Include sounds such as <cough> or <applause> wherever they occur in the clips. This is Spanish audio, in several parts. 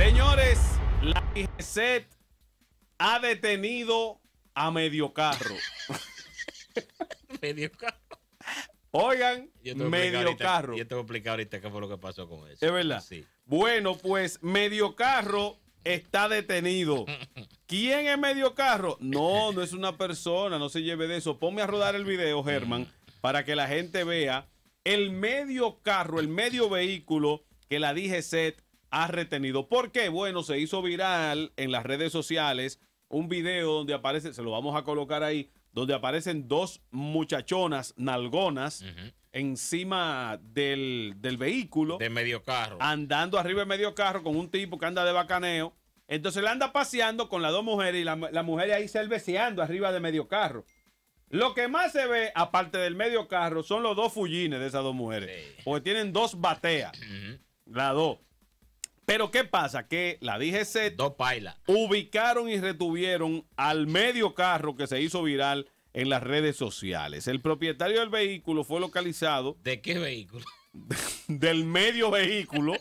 Señores, la IGZ ha detenido a medio carro. <laughs> Medio carro. Oigan, medio ahorita- carro. Yo te voy a explicar ahorita qué fue lo que pasó con eso. Es verdad. Sí. Bueno, pues medio carro está detenido. <laughs> ¿Quién es medio carro? No, no es una persona, no se lleve de eso. Ponme a rodar el video, Germán, para que la gente vea el medio carro, el medio vehículo que la DGCET ha retenido. ¿Por qué? Bueno, se hizo viral en las redes sociales un video donde aparece, se lo vamos a colocar ahí, donde aparecen dos muchachonas nalgonas encima del, del vehículo De medio carro. andando arriba de medio carro con un tipo que anda de bacaneo. Entonces él anda paseando con las dos mujeres y la, la mujer ahí cerveceando arriba de medio carro. Lo que más se ve, aparte del medio carro, son los dos fullines de esas dos mujeres. Sí. Porque tienen dos bateas, Ujú. las dos. Pero ¿qué pasa? Que la DGC Dos pailas. ubicaron y retuvieron al medio carro que se hizo viral en las redes sociales. El propietario del vehículo fue localizado ¿De qué vehículo? <laughs> del medio vehículo.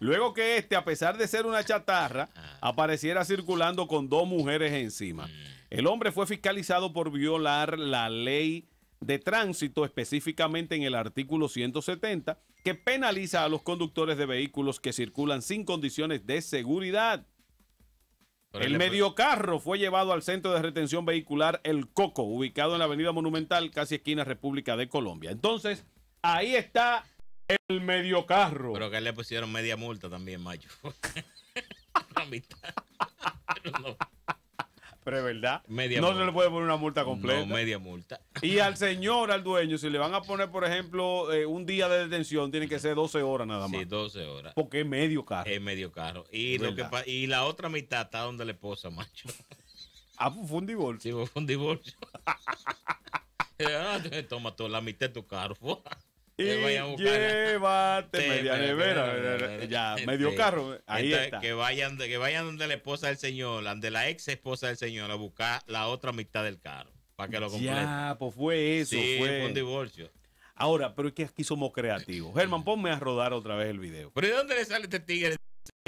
Luego que este, a pesar de ser una chatarra, Ah. apareciera circulando con dos mujeres encima. El hombre fue fiscalizado por violar la ley de tránsito, específicamente en el artículo 170, que penaliza a los conductores de vehículos que circulan sin condiciones de seguridad. El medio carro fue llevado al centro de retención vehicular El Coco, ubicado en la Avenida Monumental, casi esquina República de Colombia. Entonces, ahí está el medio carro. Pero que le pusieron media multa también, macho. <laughs> La mitad. Pero no, Pero es verdad. Media no multa. se le puede poner una multa completa. no, media multa. Y al señor, al dueño, si le van a poner, por ejemplo, eh, un día de detención, tiene que ser 12 horas nada más. Sí, 12 horas. Porque es medio carro. Es medio carro. Y, lo que la otra mitad está donde le posa, macho. <laughs> Ah, pues fue un divorcio. Sí, fue un divorcio. <laughs> Ah, Toma tú la mitad de tu carro. <laughs> Y buscarla. llévate Sí, media nevera. eh, Ya, sí. medio carro. Ahí Entonces, está. Que vayan, que vayan donde la esposa del señor, donde la ex esposa del señor, a buscar la otra mitad del carro. Para que lo complete. Ya, pues fue eso. sí, fue. fue un divorcio. Ahora, pero es que aquí somos creativos. <laughs> Germán, ponme a rodar otra vez el video. Pero ¿de dónde le sale este tigre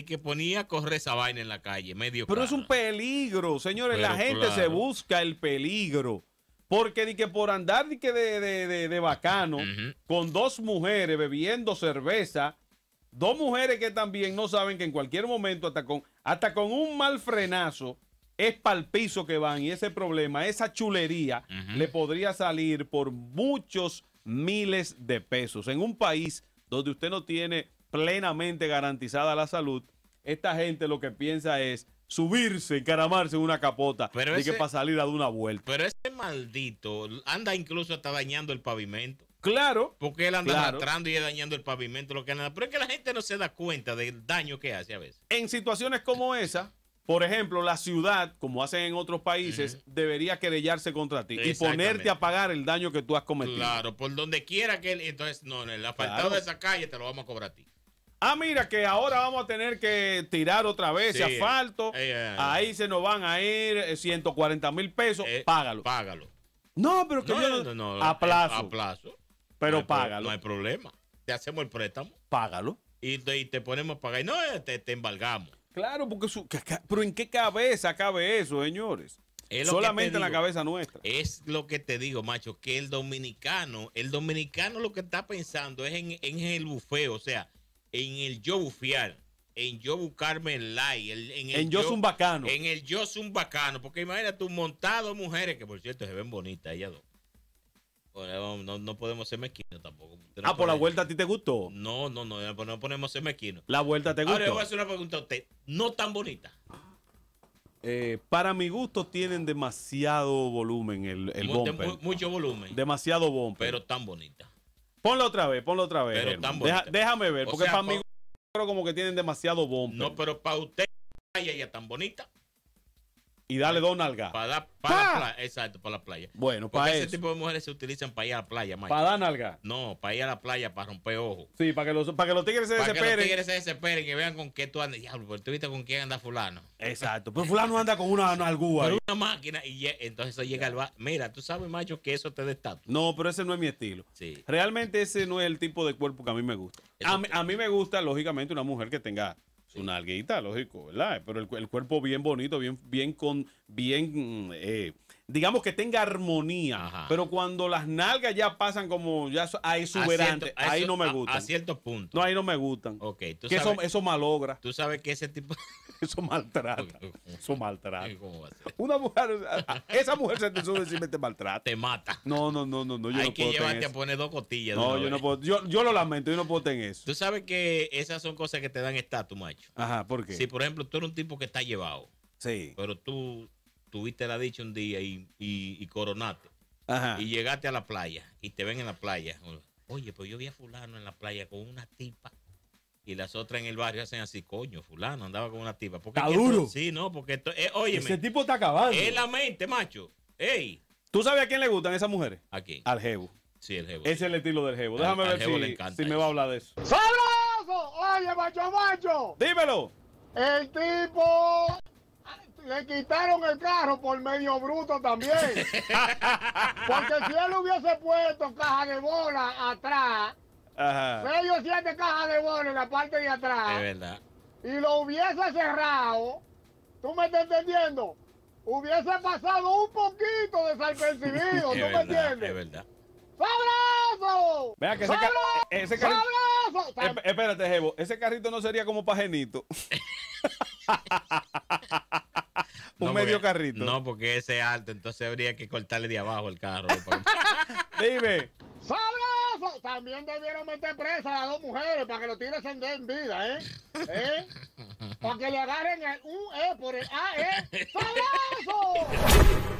que ponía a correr esa vaina en la calle? Medio Pero es un peligro, señores. la gente se busca el peligro. Porque di que por andar di que de, de, de- de bacano, con dos mujeres bebiendo cerveza, dos mujeres que también no saben que en cualquier momento, hasta con, hasta con un mal frenazo, es para el piso que van. Y ese problema, esa chulería, le podría salir por muchos miles de pesos. En un país donde usted no tiene plenamente garantizada la salud, esta gente lo que piensa es subirse, encaramarse en una capota Pero de que para salir a dar una vuelta. Pero ese maldito anda incluso hasta dañando el pavimento. Claro, Porque él anda Claro. y dañando el pavimento, lo que nada. Pero es que la gente no se da cuenta del daño que hace a veces. en situaciones como esa, por ejemplo, la ciudad, como hacen en otros países, debería querellarse contra ti y ponerte a pagar el daño que tú has cometido. Claro, por donde quiera que él. Entonces, no, en el asfaltado Claro. de esa calle te lo vamos a cobrar a ti. Ah, mira que ahora vamos a tener que tirar otra vez ese asfalto. Eh, eh, Ahí se nos van a ir eh, 140 mil pesos. Eh, págalo. Págalo. no, pero que No, yo no, no, no, a plazo. A plazo. pero hay págalo. No hay problema. Te hacemos el préstamo Págalo. y te, y te ponemos a pagar. Y no, eh, te, te embargamos. Claro, porque su- pero ¿en qué cabeza cabe eso, señores? Es Solamente te en la cabeza nuestra. Es lo que te digo, macho, que el dominicano, el dominicano lo que está pensando es en, en el bufeo, o sea, en el yo bufear, en yo buscarme el like, en el En yo soy un bacano. En el yo un bacano, porque imagínate un montado mujeres que por cierto se ven bonitas ellas dos. No, no podemos ser mezquinos tampoco. No ah, por la vuelta a ti te gustó. No, no, no, no, no podemos ser mezquinos. La vuelta te Ahora le voy a gustó. hacer una pregunta a usted. No tan bonita. Eh, para mi gusto tienen demasiado volumen el, el Mu- de bumper. mu- mucho volumen. demasiado bumper. pero tan bonita. Ponlo otra vez, ponlo otra vez. Pero tan Deja- bonita. déjame ver, O porque sea, para mí pa- creo como que tienen demasiado bumper. No, pero para usted, ella tan bonita. Y dale dos nalgas. Para, dar- para ¡Pa! la playa. Exacto, para la playa. Bueno, Porque para ese eso. tipo de mujeres se utilizan para ir a la playa, macho. Para dar nalgas. No, para ir a la playa, para romper ojos. Sí, para que los, para que los tigres se Para que los desesperen. tigres se desesperen y vean con qué tú andas. Diablo, pero tú viste con quién anda fulano. Exacto. Pero fulano anda con una nalgúa. Ahí. una máquina y ye- entonces eso llega al bar. Mira, tú sabes, macho, que eso te da estatus. No, pero ese no es mi estilo. Sí. Realmente ese no es el tipo de cuerpo que a mí me gusta. A a mí me gusta, lógicamente, una mujer que tenga Su nalguita, lógico, ¿verdad? Pero el, el cuerpo bien bonito, bien, bien con, bien, eh, digamos que tenga armonía. Ajá. Pero cuando las nalgas ya pasan como ya a A a ahí eso- no me a- gustan. A, ciertos puntos. No, ahí no me gustan. Ok, tú Que eso, sabes, eso malogra, tú sabes que ese tipo... <laughs> eso maltrata. <laughs> Eso maltrata. ¿Cómo va a ser? Una mujer, esa mujer se te sube encima y te maltrata. Te mata. No, no, no, no, no, yo Hay no que puedo tener llevarte a poner dos costillas. No, yo no puedo, yo, yo lo lamento, yo no puedo tener eso. Tú sabes que esas son cosas que te dan estatus, macho. Ajá, ¿por qué? Si, por ejemplo, tú eres un tipo que está llevado, Sí. pero tú tuviste la dicha un día y, y, y coronaste, Ajá. y llegaste a la playa, y te ven en la playa. Oye, pues yo vi a fulano en la playa con una tipa. Y las otras en el barrio hacen así, coño, fulano andaba con una tipa. Porque Está es duro. sí, no, porque esto, eh, óyeme, Ese tipo está acabando. es la mente, macho. Ey, ¿Tú sabes a quién le gustan esas mujeres? ¿a quién? Al jevo. Sí, el jevo. Ese es el estilo del jevo. Déjame al ver jevo le si, encanta si me va a hablar de eso. ¡Sabroso! Oye, macho, macho. Dímelo. El tipo le quitaron el carro por medio bruto también. <laughs> Porque si él hubiese puesto caja de bola atrás, Ajá. seis o siete cajas de bola en la parte de Es atrás, verdad. y lo hubiese cerrado, ¿tú me estás entendiendo? Hubiese pasado un poquito desapercibido, Es ¿tú me verdad, es entiendes? verdad. ¡Sabroso! Vea que ese, ca- ese carrito. ¡Sabroso! Esp- Espérate, jevo. Ese carrito no sería como para Genito. <laughs> Un No, medio porque- carrito. No, porque ese es alto, entonces habría que cortarle de abajo el carro. <laughs> <laughs> Dime. También debieron meter presa a las dos mujeres para que lo tiren en vida, ¿eh? ¿Eh? Para que le agarren el U, E por el A, ¿eh? ¡Sabroso!